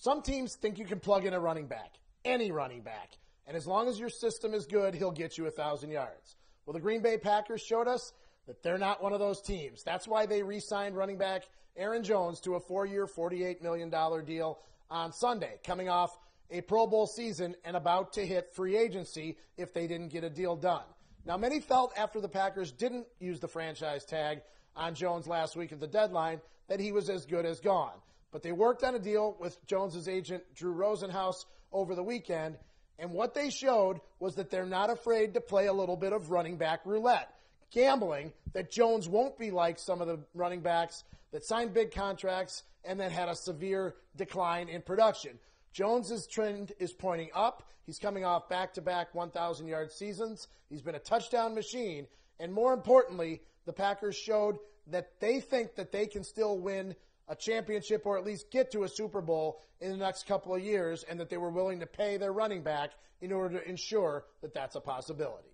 Some teams think you can plug in a running back, any running back, and as long as your system is good, he'll get you a thousand yards. Well, the Green Bay Packers showed us that they're not one of those teams. That's why they re-signed running back Aaron Jones to a four-year, $48 million deal on Sunday, coming off a Pro Bowl season and about to hit free agency if they didn't get a deal done. Now, many felt after the Packers didn't use the franchise tag on Jones last week at the deadline that he was as good as gone. But they worked on a deal with Jones's agent, Drew Rosenhaus, over the weekend. And what they showed was that they're not afraid to play a little bit of running back roulette, gambling that Jones won't be like some of the running backs that signed big contracts and then had a severe decline in production. Jones's trend is pointing up. He's coming off back to back 1,000 yard seasons. He's been a touchdown machine. And more importantly, the Packers showed that they think that they can still win a championship or at least get to a Super Bowl in the next couple of years and that they were willing to pay their running back in order to ensure that that's a possibility.